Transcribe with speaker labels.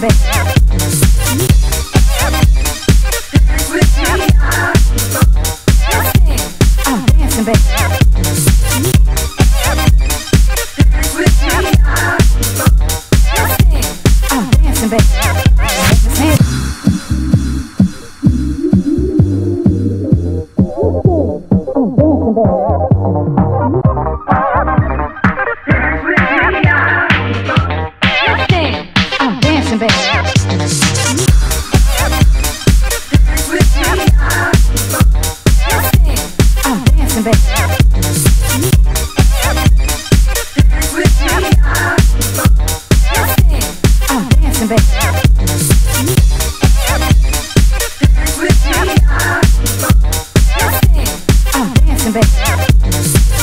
Speaker 1: baby.